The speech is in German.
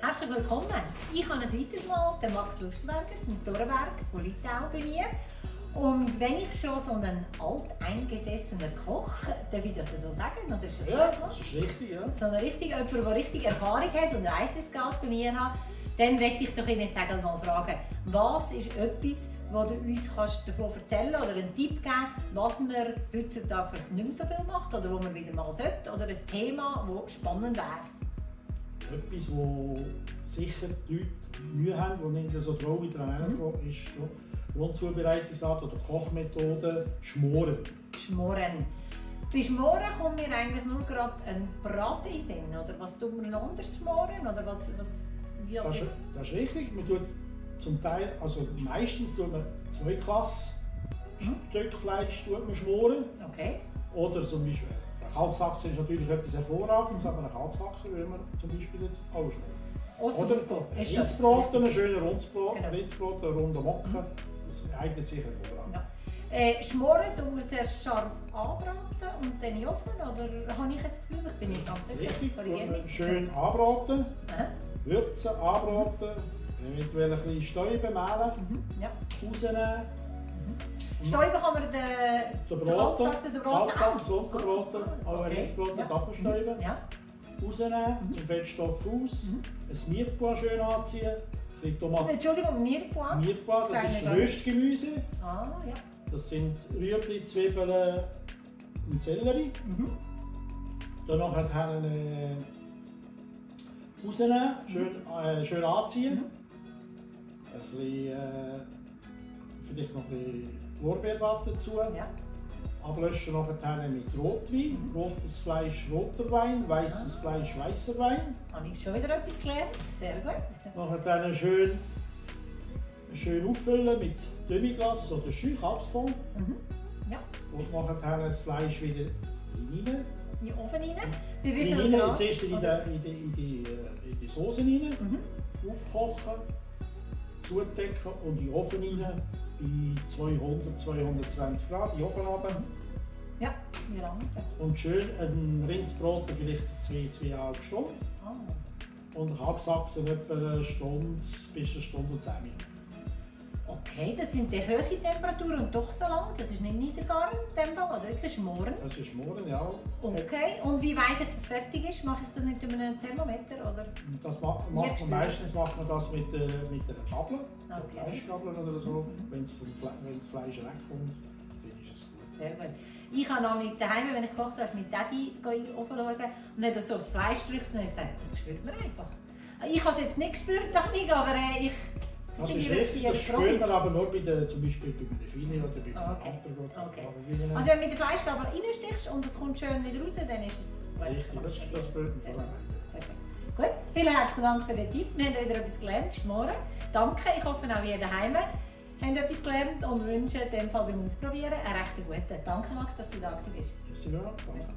Herzlich willkommen. Ich habe ein weiteres Mal den Max Lustberger vom Torberg von Litau bei mir. Und wenn ich schon so einen alteingesessener Koch, darf ich das so sagen? Oder ist das Ja, das ist richtig, ja. So einen richtig, jemand, der richtig Erfahrung hat und weiss, es geht bei mir hat, dann möchte ich doch Ihnen jetzt einmal mal fragen, was ist etwas, was du uns kannst davon erzählen oder einen Tipp geben, was man heutzutage vielleicht nicht mehr so viel macht oder wo man wieder mal sollte oder ein Thema, das spannend wäre? Etwas, wo sicher die Leute Mühe haben, die nicht so traurig daran Mhm. hergehen, ist so Grundzubereitungsart oder Kochmethode Schmoren. Schmoren. Bei Schmoren kommt mir eigentlich nur gerade ein Braten in Sinn, oder was tut man noch anders schmoren? Oder was, was, wie Das, ist- das ist richtig. Man tut zum Teil, also meistens tut man zwei Klasse Mhm. Stück Fleisch tut man schmoren. Okay. Oder zum Beispiel, eine Kalbsachse ist natürlich etwas Hervorragendes, aber eine Kalbsachse würde man zum Beispiel jetzt auch schmoren. Oh, Oder ein das- Rindsbrot, ein schöner Rindsbrot, Genau. ein ein runder Mocken. Das eignet sich hervorragend. Ja. Äh, schmoren tun wir zuerst scharf anbraten und dann in den Ofen? Oder habe ich jetzt das Gefühl, ich bin nicht ganz sicher? Schön anbraten, Aha. würzen, anbraten, eventuell ein bisschen Stäube mehlen, Mhm. Ja. rausnehmen, Stäube kann man den, den den Braten, den Braten Kalbsachs und den Braten, Ah, auch ein okay. Mit Ja. Apfelstäuben, Ja. rausnehmen, Mhm. zum Fettstoff aus, Mhm. ein Mietpois schön anziehen, ein bisschen Tomaten. Entschuldigung, Mirepoix? Mietpois, das ist. Röstgemüse, Ah, ja. Das sind Rüebli, Zwiebeln und Sellerie. Mhm. Danach hat er eine rausnehmen, schön, äh, schön anziehen. Mhm. Ein bisschen, äh, vielleicht noch ein bisschen Lorbeerwatte dazu. Ja. Ablöschen nachher mit Rotwein. Mhm. Rotes Fleisch, roter Wein. Weißes Ah. Fleisch, weißer Wein. Habe ich schon wieder etwas gelernt? Sehr gut. Nachher schön, schön auffüllen mit Demi-Glace oder Schü, Kalbsfond. Mhm. Ja. Und nachher das Fleisch wieder rein. In den Ofen rein. Bei wie Rein, viel Grad? zuerst in die, Oder- in die, in die, äh, in die Soße rein. Mhm. aufkochen, zudecken und in den Ofen rein bei 200, 220 Grad in den Ofen runter. Ja, wie lange? und schön ein Rindsbrot vielleicht 2, 2,5 Stunden Ah. und ein Kalbsachsen etwa eine Stunde bis eine Stunde und 10 Minuten. Okay, das sind die hohe Temperaturen und doch so lang. Das ist nicht niedergaren in dem Fall, also wirklich schmoren. Das ist morgen, ja. Okay, und wie weiss ich, dass es fertig ist? Mache ich das mit einem Thermometer? Oder? Das ma macht man meistens macht man das mit, äh, mit einer Gabel, Okay. Fleischgabel oder so. Mhm. Wenn das Fleisch wegkommt, dann ist es gut. Sehr gut. Ich habe noch mit daheim, wenn ich gekocht habe, mit Daddy in den Ofen schauen und hat so das Fleisch gedrückt und hat gesagt, das spürt man einfach. Ich habe es jetzt nicht gespürt, Danik, aber äh, ich... Das sind ist richtig, das spürt man aber nur bei der, zum Beispiel bei einem Filet oder bei einem Ah, okay. Okay. einem- Also wenn du mit der Fleischgabel reinstichst und es kommt schön wieder raus, dann ist es... Richtig, das, das spürt man vorher. Gut, vielen herzlichen Dank für den Tipp. Wir haben wieder etwas gelernt, schmoren. Danke, ich hoffe auch ihr daheim habt etwas gelernt und wünsche in dem Fall beim Ausprobieren einen recht guten. Danke Max, dass du da warst. Merci, ja, danke.